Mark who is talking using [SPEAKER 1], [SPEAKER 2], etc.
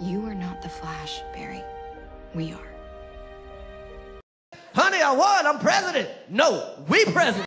[SPEAKER 1] You are not the Flash, Barry. We are.
[SPEAKER 2] Honey, I won. I'm president. No, we president.